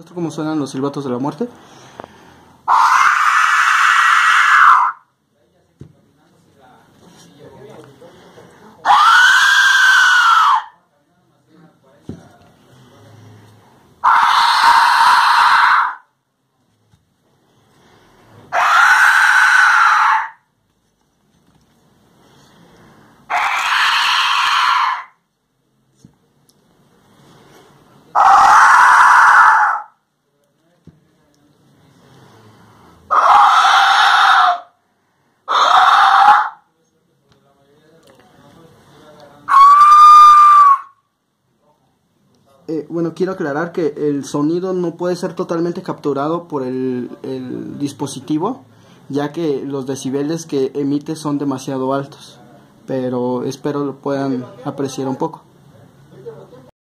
¿Muestro cómo suenan los silbatos de la muerte? Eh, bueno, quiero aclarar que el sonido no puede ser totalmente capturado por el, el dispositivo, ya que los decibeles que emite son demasiado altos, pero espero lo puedan apreciar un poco.